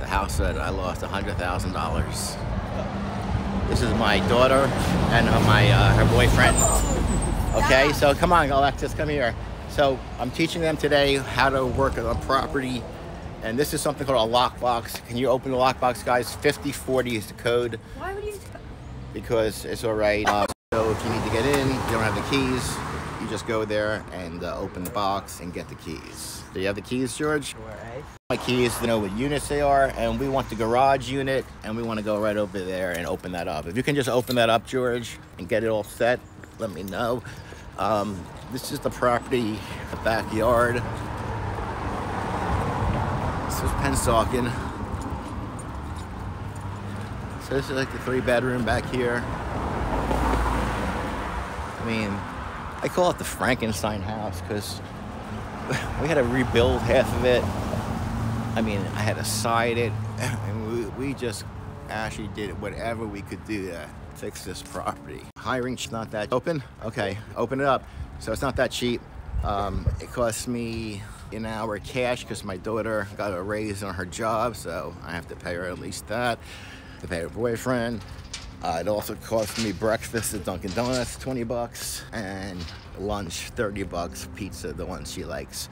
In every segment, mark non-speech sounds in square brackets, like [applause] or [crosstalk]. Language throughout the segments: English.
the house that I lost $100,000. This is my daughter and uh, my uh, her boyfriend. Okay, so come on, Alexis, come here. So I'm teaching them today how to work on a property, and this is something called a lockbox. Can you open the lockbox, guys? 5040 is the code Why would you? because it's all right. Uh, so if you need to get in, you don't have the keys, you just go there and uh, open the box and get the keys. Do you have the keys, George? My keys to know what units they are, and we want the garage unit, and we want to go right over there and open that up. If you can just open that up, George, and get it all set, let me know. Um, this is the property, the backyard. This is Pennsauken. So this is like the three bedroom back here. I mean, I call it the Frankenstein house because we had to rebuild half of it. I mean, I had to side it, [clears throat] and we, we just actually did whatever we could do to fix this property. Hiring's not that open. Okay, open it up. So it's not that cheap. Um, it cost me an hour cash because my daughter got a raise on her job, so I have to pay her at least that. To pay her boyfriend. Uh, it also cost me breakfast at Dunkin' Donuts, 20 bucks, and lunch, 30 bucks, pizza, the one she likes.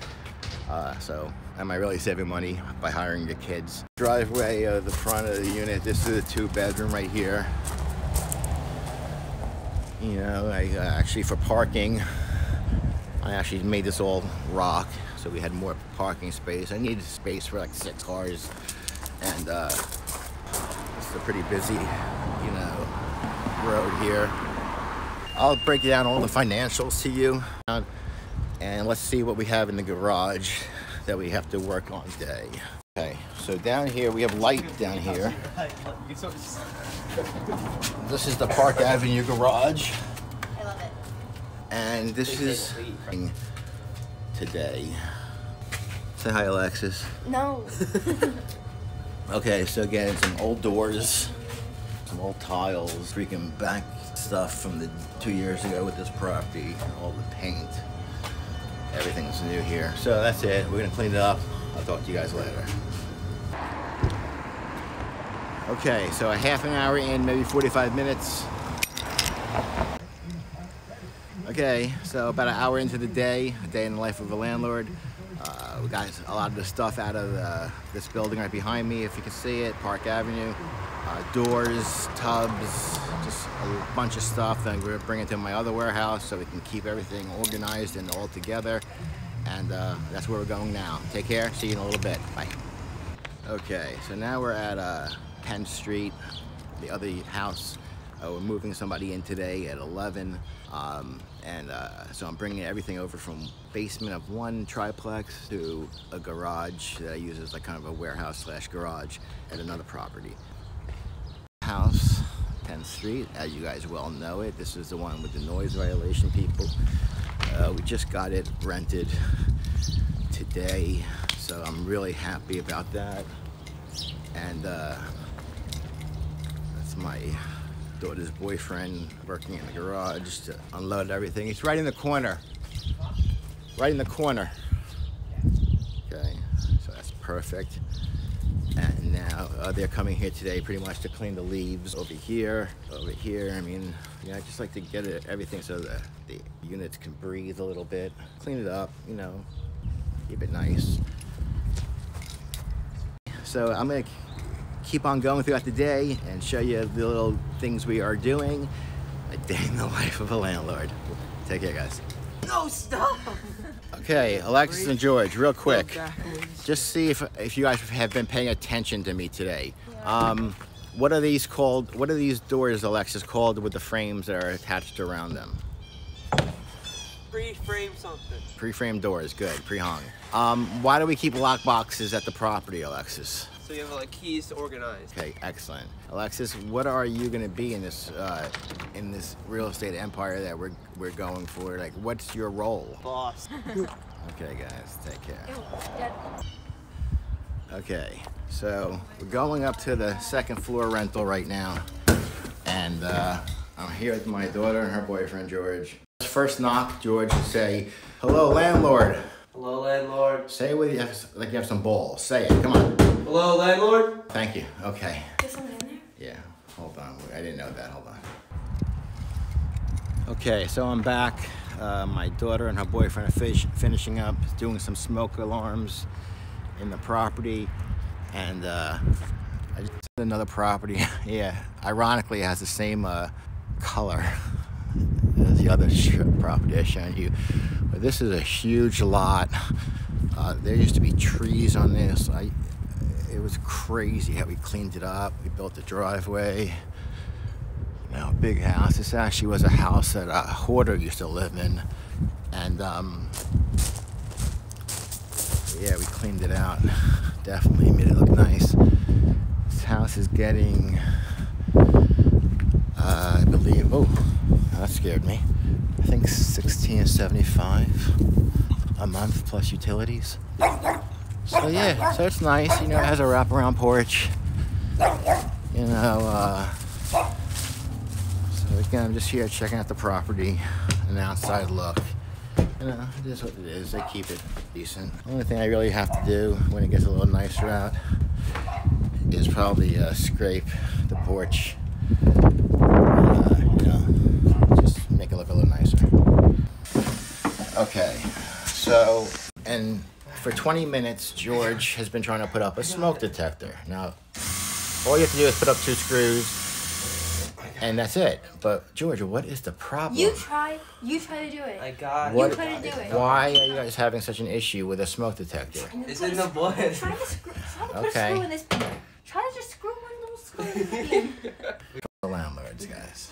Uh, so am I really saving money by hiring the kids? Driveway of the front of the unit. This is a two bedroom right here. You know, I uh, actually for parking, I actually made this all rock, so we had more parking space. I needed space for like six cars, and uh, it's a pretty busy, here. I'll break down all the financials to you, and let's see what we have in the garage that we have to work on today. Okay, so down here we have light down here. This is the Park Avenue garage, I love it. and this is today. Say hi, Alexis. No. [laughs] Okay, so again, some old doors, some old tiles, freaking back stuff from the two years ago with this property, and all the paint. Everything's new here. So that's it. We're gonna clean it up. I'll talk to you guys later. Okay, so a half an hour in, maybe 45 minutes. Okay, so about an hour into the day, a day in the life of a landlord. Uh, we got a lot of the stuff out of uh, this building right behind me, if you can see it, Park Avenue. Uh, doors, tubs, just a bunch of stuff that going to bring into my other warehouse so we can keep everything organized and all together. And uh, that's where we're going now. Take care. See you in a little bit. Bye. Okay, so now we're at uh, Penn Street, the other house. Uh, we're moving somebody in today at 11. Um, and uh, so I'm bringing everything over from basement of one triplex to a garage that I use as like kind of a warehouse slash garage at another property. House, 10th Street, as you guys well know it. This is the one with the noise violation people. Uh, we just got it rented today, so I'm really happy about that. And uh, that's my daughter's boyfriend working in the garage to unload everything. He's right in the corner. Right in the corner. Okay, so that's perfect. And now uh, they're coming here today pretty much to clean the leaves over here, over here. I mean, yeah, I just like to get it, everything so that the units can breathe a little bit. Clean it up, you know, keep it nice. So I'm gonna keep on going throughout the day and show you the little things we are doing. A day in the life of a landlord. Take care, guys. No, stop. Okay, Alexis and George, real quick. Just see if, if you guys have been paying attention to me today. Um, what are these called? What are these doors, Alexis, called with the frames that are attached around them? Pre-frame something. Pre-framed doors, good, pre-hung. Um, why do we keep lock boxes at the property, Alexis? So you have like keys to organize. Okay, excellent. Alexis, what are you going to be in this uh, in this real estate empire that we're we're going for? Like, what's your role? Boss. [laughs] Okay, guys, take care. Okay, so we're going up to the second floor rental right now, and uh, I'm here with my daughter and her boyfriend George. First knock, George, and say, "Hello, landlord." Hello, landlord. Say it with you have, like you have some balls. Say it. Come on. Hello, landlord? Thank you. Okay. There's someone in there? Yeah. Hold on. I didn't know that. Hold on. Okay, so I'm back. Uh, my daughter and her boyfriend are fish, finishing up doing some smoke alarms in the property, and uh, I just did another property. [laughs] yeah, ironically, it has the same uh, color [laughs] as the other sh- property I showed you. But this is a huge lot. Uh, there used to be trees on this. I, it was crazy how we cleaned it up. We built the driveway. Now, big house. This actually was a house that a hoarder used to live in, and um, yeah, we cleaned it out. Definitely made it look nice. This house is getting, uh, I believe. Oh, that scared me. I think 1675 a month plus utilities. So yeah, so it's nice. You know, it has a wraparound porch. You know, uh, so again, I'm just here checking out the property, an outside look. You know, it is what it is. They keep it decent. The only thing I really have to do when it gets a little nicer out is probably uh, scrape the porch. Uh, you know, just make it look a little nicer. Okay, so and for 20 minutes, George has been trying to put up a smoke detector. Now, all you have to do is put up two screws, and that's it. But George, what is the problem? You try. You try to do it. I got What- You try to do it. Why are you guys having such an issue with a smoke detector? It's in the blood. Try to screw. Try to put Okay. a screw in this. Try to just screw one little screw in the thing. The landlords, guys.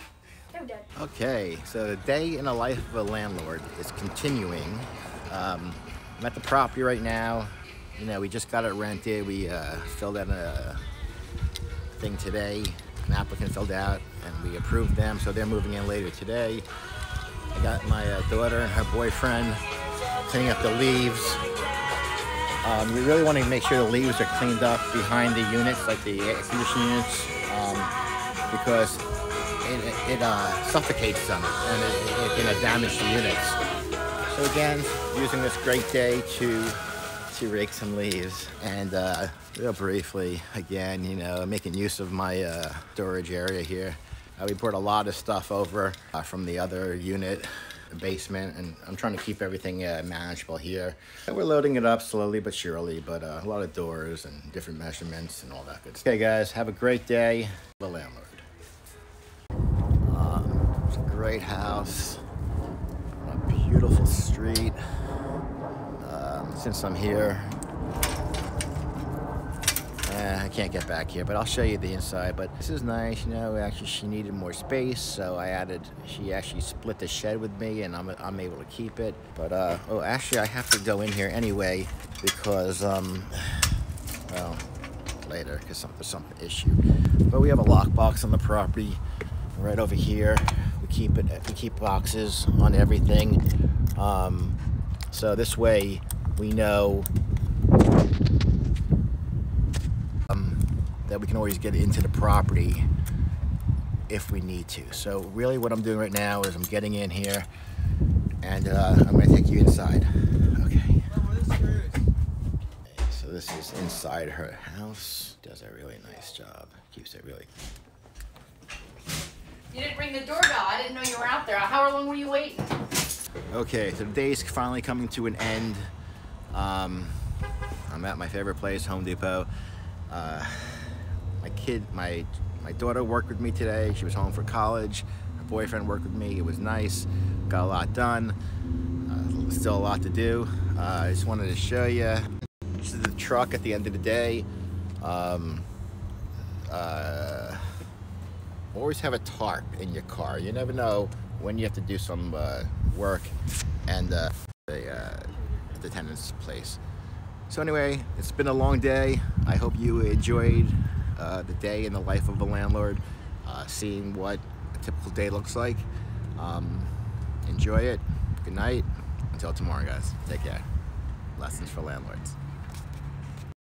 Okay, so the day in the life of a landlord is continuing. Um, I'm at the property right now. You know, we just got it rented. We uh, filled out a thing today. An applicant filled out, and we approved them, so they're moving in later today. I got my uh, daughter and her boyfriend cleaning up the leaves. Um, we really want to make sure the leaves are cleaned up behind the units, like the air conditioning units, um, because it, it uh, suffocates them and it, it can uh, damage the units. So again, using this great day to to rake some leaves and uh, real briefly, again, you know, making use of my uh, storage area here. Uh, we brought a lot of stuff over uh, from the other unit, the basement, and I'm trying to keep everything uh, manageable here. And we're loading it up slowly but surely, but uh, a lot of doors and different measurements and all that good stuff. Okay, guys, have a great day. The landlord. It's a great house, beautiful street. Um, since I'm here, eh, I can't get back here, but I'll show you the inside. But this is nice, you know. Actually, she needed more space, so I added. She actually split the shed with me, and I'm I'm able to keep it. But uh, oh, actually, I have to go in here anyway because um, well, later because some, there's some issue. But we have a lockbox on the property right over here. We keep it. We keep boxes on everything. Um, so this way we know um, that we can always get into the property if we need to. So really, what I'm doing right now is I'm getting in here, and uh, I'm to take you inside. Okay. So this is inside her house. Does a really nice job. Keeps it really. You didn't ring the doorbell. I didn't know you were out there. How long were you waiting? Okay, so the day's finally coming to an end. Um, I'm at my favorite place, Home Depot. Uh, my kid, my my daughter worked with me today. She was home for college. Her boyfriend worked with me. It was nice. Got a lot done. Uh, still a lot to do. Uh, I just wanted to show you. This is the truck at the end of the day. Um, uh, always have a tarp in your car. You never know when you have to do some uh, work and uh, the, uh, the tenant's place. So anyway, it's been a long day. I hope you enjoyed uh, the day in the life of a landlord, uh, seeing what a typical day looks like. Um, enjoy it. Good night. Until tomorrow, guys. Take care. Lessons for landlords.